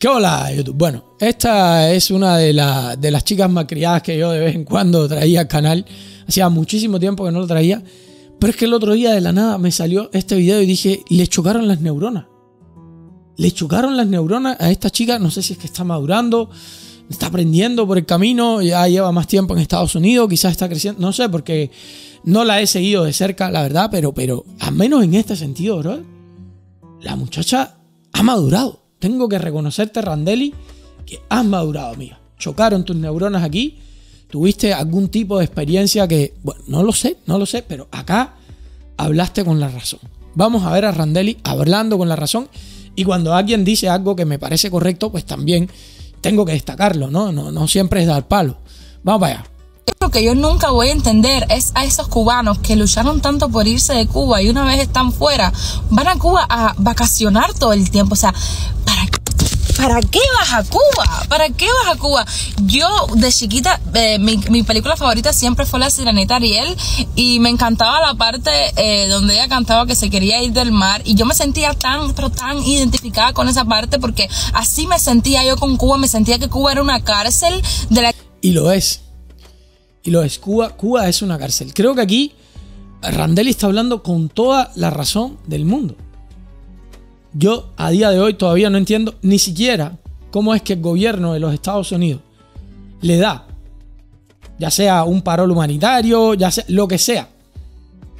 ¿Qué hola, YouTube? Bueno, esta es una de, de las chicas criadas que yo de vez en cuando traía al canal. Hacía muchísimo tiempo que no lo traía. Pero es que el otro día de la nada me salió este video y dije, le chocaron las neuronas. Le chocaron las neuronas a esta chica, no sé si es que está madurando, está aprendiendo por el camino, ya lleva más tiempo en Estados Unidos, quizás está creciendo, no sé, porque no la he seguido de cerca, la verdad, pero, pero al menos en este sentido, bro, la muchacha ha madurado tengo que reconocerte, Randelli, que has madurado, amiga. Chocaron tus neuronas aquí. Tuviste algún tipo de experiencia que, bueno, no lo sé, no lo sé, pero acá hablaste con la razón. Vamos a ver a Randelli hablando con la razón. Y cuando alguien dice algo que me parece correcto, pues también tengo que destacarlo, ¿no? No, no siempre es dar palo. Vamos para allá. Lo que yo nunca voy a entender es a esos cubanos que lucharon tanto por irse de Cuba y una vez están fuera, van a Cuba a vacacionar todo el tiempo. O sea, ¿para qué vas a Cuba? ¿Para qué vas a Cuba? Yo de chiquita, eh, mi, película favorita siempre fue La Sirenita Ariel y me encantaba la parte eh, donde ella cantaba que se quería ir del mar y yo me sentía tan, pero tan identificada con esa parte porque así me sentía yo con Cuba, me sentía que Cuba era una cárcel de la... Y lo es. Y lo es. Cuba, Cuba es una cárcel. Creo que aquí Randelli está hablando con toda la razón del mundo. Yo a día de hoy todavía no entiendo ni siquiera cómo es que el gobierno de los Estados Unidos le da, ya sea un parol humanitario, ya sea lo que sea,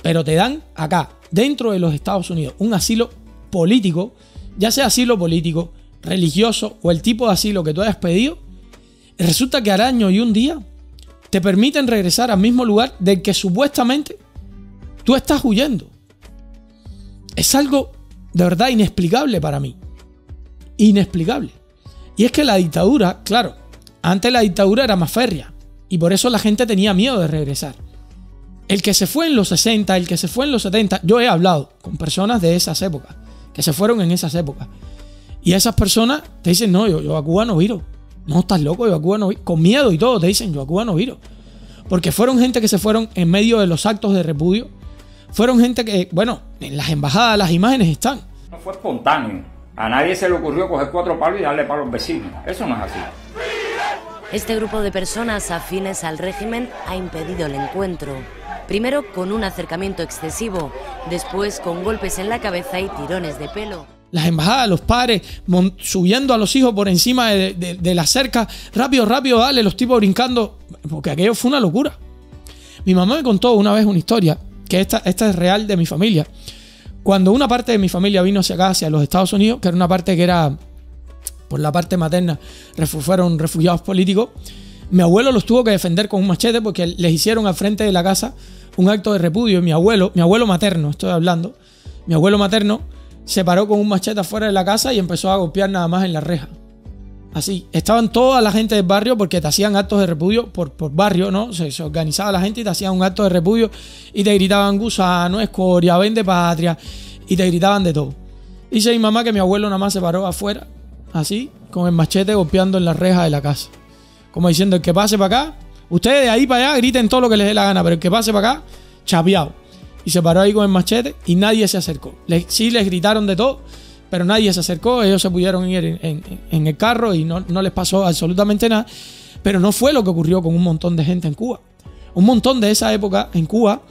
pero te dan acá, dentro de los Estados Unidos, un asilo político, ya sea asilo político, religioso o el tipo de asilo que tú hayas pedido, resulta que al año y un día te permiten regresar al mismo lugar del que supuestamente tú estás huyendo. Es algo de verdad inexplicable para mí. Inexplicable. Y es que la dictadura, claro, antes la dictadura era más férrea y por eso la gente tenía miedo de regresar. El que se fue en los 60, el que se fue en los 70, yo he hablado con personas de esas épocas, que se fueron en esas épocas. Y esas personas te dicen, no, yo, a Cuba no viro. No, estás loco, yo a Cuba no viro. Con miedo y todo te dicen, yo a Cuba no viro. Porque fueron gente que se fueron en medio de los actos de repudio fueron gente que, bueno, en las embajadas las imágenes están. No fue espontáneo. A nadie se le ocurrió coger cuatro palos y darle palos a los vecinos. Eso no es así. Este grupo de personas afines al régimen ha impedido el encuentro. Primero con un acercamiento excesivo, después con golpes en la cabeza y tirones de pelo. Las embajadas, los padres subiendo a los hijos por encima de, la cerca, rápido, rápido, dale, los tipos brincando, porque aquello fue una locura. Mi mamá me contó una vez una historia que esta, esta es real de mi familia. Cuando una parte de mi familia vino hacia acá, hacia los Estados Unidos, que era una parte que era, por la parte materna, fueron refugiados políticos, mi abuelo los tuvo que defender con un machete porque les hicieron al frente de la casa un acto de repudio. Mi abuelo, mi abuelo materno, estoy hablando, mi abuelo materno se paró con un machete afuera de la casa y empezó a golpear nada más en la reja. Así, estaban toda la gente del barrio porque te hacían actos de repudio por, por barrio, ¿no? Se, organizaba la gente y te hacían un acto de repudio y te gritaban gusano, escoria, vende patria y te gritaban de todo. Dice mi mamá que mi abuelo nada más se paró afuera, así, con el machete golpeando en la reja de la casa. Como diciendo, el que pase para acá, ustedes de ahí para allá griten todo lo que les dé la gana, pero el que pase para acá, chapeado. Y se paró ahí con el machete y nadie se acercó. sí les gritaron de todo pero nadie se acercó, ellos se pudieron ir en, el carro y no, no, les pasó absolutamente nada. Pero no fue lo que ocurrió con un montón de gente en Cuba. Un montón de esa época en Cuba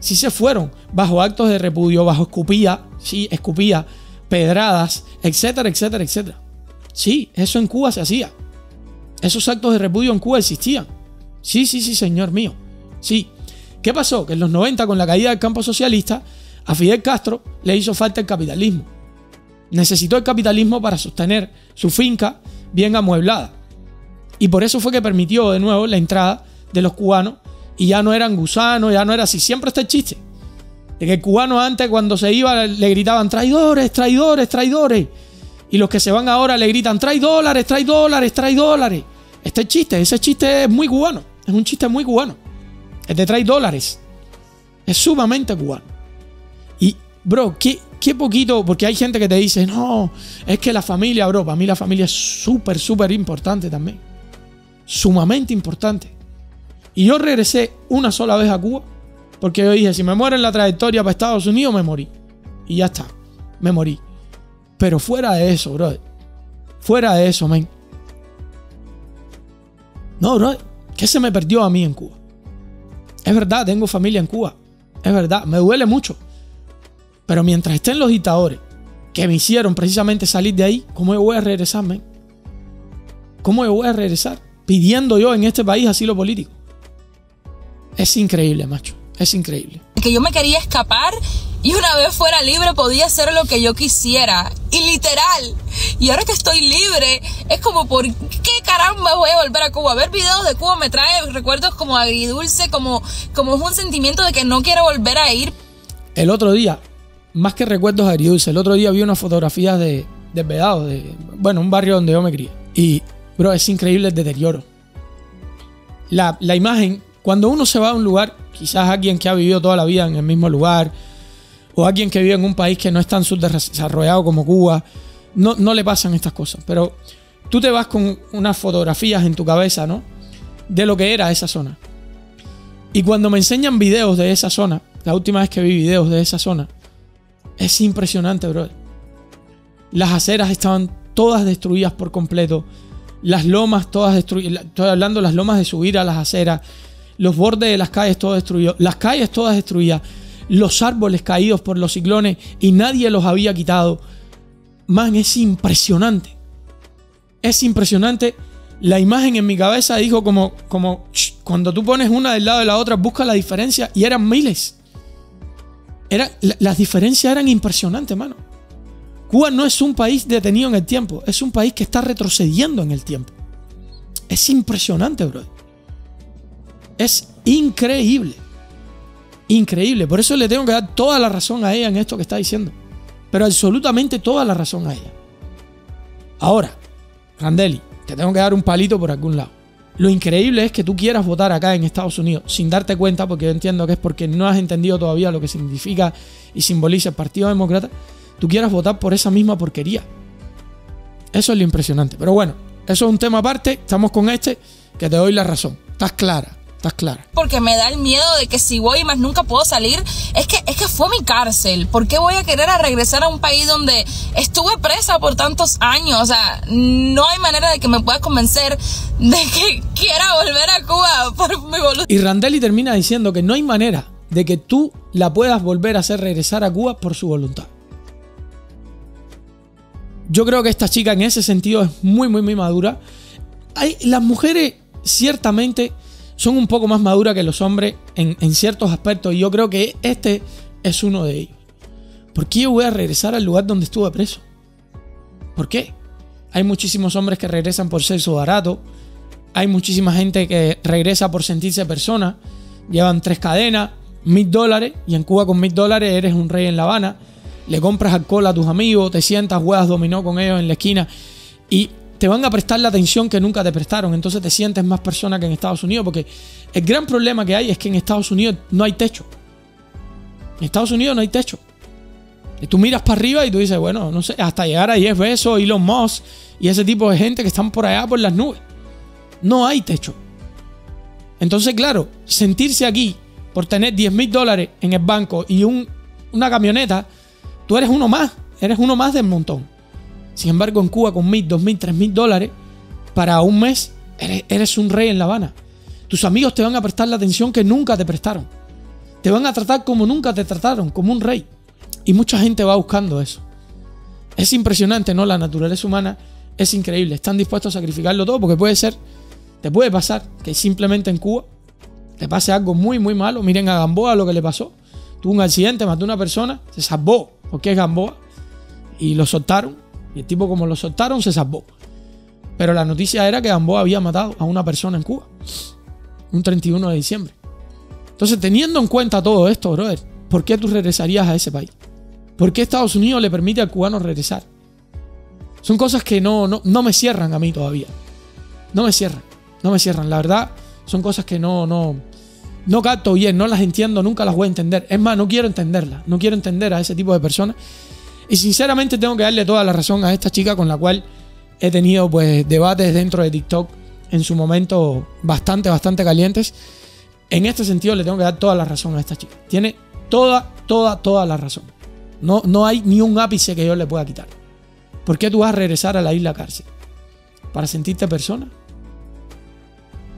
sí se fueron bajo actos de repudio, bajo escupía, sí, escupía, pedradas, etcétera, etcétera, etcétera. Sí, eso en Cuba se hacía. Esos actos de repudio en Cuba existían. Sí, sí, sí, señor mío. Sí. ¿Qué pasó? Que en los 90, con la caída del campo socialista, a Fidel Castro le hizo falta el capitalismo necesitó el capitalismo para sostener su finca bien amueblada. Y por eso fue que permitió de nuevo la entrada de los cubanos y ya no eran gusanos, ya no era así. Siempre está el chiste. De que el cubano antes cuando se iba le gritaban traidores, traidores, traidores. Y los que se van ahora le gritan trae dólares, trae dólares, trae dólares. Este chiste, ese chiste es muy cubano. Es un chiste muy cubano. El de trae dólares. Es sumamente cubano. Y, bro, ¿qué, qué poquito, porque hay gente que te dice, no, es que la familia, bro, para mí la familia es súper, súper importante también. Sumamente importante. Y yo regresé una sola vez a Cuba, porque yo dije, si me muero en la trayectoria para Estados Unidos, me morí. Y ya está, me morí. Pero fuera de eso, bro, fuera de eso, men. No, bro, ¿qué se me perdió a mí en Cuba? Es verdad, tengo familia en Cuba. Es verdad, me duele mucho. Pero mientras estén los dictadores que me hicieron precisamente salir de ahí, ¿cómo voy a regresar, men? ¿Cómo voy a regresar? Pidiendo yo en este país asilo político. Es increíble, macho. Es increíble. Que yo me quería escapar y una vez fuera libre podía hacer lo que yo quisiera. Y literal. Y ahora que estoy libre, es como, ¿por qué caramba voy a volver a Cuba? Ver videos de Cuba me trae recuerdos como agridulce, como, como es un sentimiento de que no quiero volver a ir. El otro día, más que recuerdos agridulce, el otro día vi unas fotografías de, de Vedado, de, bueno, un barrio donde yo me crié. Y, bro, es increíble el deterioro. La, la imagen, cuando uno se va a un lugar, quizás alguien que ha vivido toda la vida en el mismo lugar, o alguien que vive en un país que no es tan subdesarrollado como Cuba, no, no le pasan estas cosas. Pero tú te vas con unas fotografías en tu cabeza, ¿no? De lo que era esa zona. Y cuando me enseñan videos de esa zona, la última vez que vi videos de esa zona, es impresionante, bro. Las aceras estaban todas destruidas por completo. Las lomas todas destruidas. Estoy hablando de las lomas de subir a las aceras. Los bordes de las calles todos destruidos. Las calles todas destruidas los árboles caídos por los ciclones y nadie los había quitado. Man, es impresionante. Es impresionante. La imagen en mi cabeza dijo como, como cuando tú pones una del lado de la otra, busca la diferencia y eran miles. Las diferencias eran impresionantes, mano. Cuba no es un país detenido en el tiempo, es un país que está retrocediendo en el tiempo. Es impresionante, bro. Es increíble. Increíble. Por eso le tengo que dar toda la razón a ella en esto que está diciendo. Pero absolutamente toda la razón a ella. Ahora, Randeli, te tengo que dar un palito por algún lado. Lo increíble es que tú quieras votar acá en Estados Unidos sin darte cuenta, porque yo entiendo que es porque no has entendido todavía lo que significa y simboliza el Partido Demócrata, tú quieras votar por esa misma porquería. Eso es lo impresionante. Pero bueno, eso es un tema aparte. Estamos con este que te doy la razón. Estás clara. Estás clara. Porque me da el miedo de que si voy más nunca puedo salir. Es que, es que fue mi cárcel. ¿Por qué voy a querer a regresar a un país donde estuve presa por tantos años? O sea, no hay manera de que me pueda convencer de que quiera volver a Cuba por mi voluntad. Y Randeli termina diciendo que no hay manera de que tú la puedas volver a hacer regresar a Cuba por su voluntad. Yo creo que esta chica en ese sentido es muy, muy, muy madura. Hay, las mujeres ciertamente son un poco más maduras que los hombres en, ciertos aspectos y yo creo que este es uno de ellos. ¿Por qué yo voy a regresar al lugar donde estuve preso? ¿Por qué? Hay muchísimos hombres que regresan por sexo barato, hay muchísima gente que regresa por sentirse persona, llevan tres cadenas, mil dólares, y en Cuba con mil dólares eres un rey en La Habana, le compras alcohol a tus amigos, te sientas, juegas dominó con ellos en la esquina y te van a prestar la atención que nunca te prestaron. Entonces te sientes más persona que en Estados Unidos. Porque el gran problema que hay es que en Estados Unidos no hay techo. En Estados Unidos no hay techo. Y tú miras para arriba y tú dices, bueno, no sé, hasta llegar a Jeff Bezos, Elon Musk y ese tipo de gente que están por allá por las nubes. No hay techo. Entonces, claro, sentirse aquí por tener 10 mil dólares en el banco y un, una camioneta, tú eres uno más. Eres uno más del montón. Sin embargo, en Cuba con mil, dos mil, tres mil dólares para un mes, eres, un rey en La Habana. Tus amigos te van a prestar la atención que nunca te prestaron. Te van a tratar como nunca te trataron, como un rey. Y mucha gente va buscando eso. Es impresionante, ¿no? La naturaleza humana es increíble. Están dispuestos a sacrificarlo todo porque puede ser, te puede pasar que simplemente en Cuba te pase algo muy, muy malo. Miren a Gamboa lo que le pasó. Tuvo un accidente, mató a una persona, se salvó porque es Gamboa y lo soltaron y el tipo, como lo soltaron, se salvó. Pero la noticia era que Gamboa había matado a una persona en Cuba. Un 31 de diciembre. Entonces, teniendo en cuenta todo esto, brother, ¿por qué tú regresarías a ese país? ¿Por qué Estados Unidos le permite al cubano regresar? Son cosas que no, no, no me cierran a mí todavía. No me cierran. No me cierran. La verdad, son cosas que no, no, no capto bien, no las entiendo, nunca las voy a entender. Es más, no quiero entenderlas. No quiero entender a ese tipo de personas y sinceramente tengo que darle toda la razón a esta chica con la cual he tenido pues debates dentro de TikTok en su momento bastante, bastante calientes. En este sentido le tengo que dar toda la razón a esta chica. Tiene toda, toda, toda la razón. No, no hay ni un ápice que yo le pueda quitar. ¿Por qué tú vas a regresar a la isla cárcel? ¿Para sentirte persona?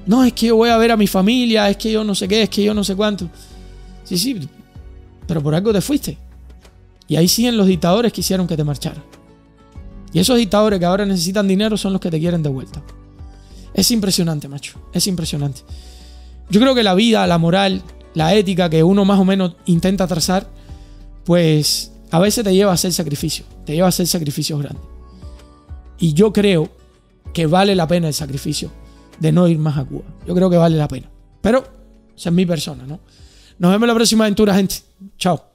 No, es que yo voy a ver a mi familia, es que yo no sé qué, es que yo no sé cuánto. Sí, sí, pero por algo te fuiste. Y ahí siguen los dictadores que hicieron que te marcharas. Y esos dictadores que ahora necesitan dinero son los que te quieren de vuelta. Es impresionante, macho. Es impresionante. Yo creo que la vida, la moral, la ética que uno más o menos intenta trazar, pues a veces te lleva a hacer sacrificios. Te lleva a hacer sacrificios grandes. Y yo creo que vale la pena el sacrificio de no ir más a Cuba. Yo creo que vale la pena. Pero esa es mi persona, ¿no? Nos vemos en la próxima aventura, gente. Chao.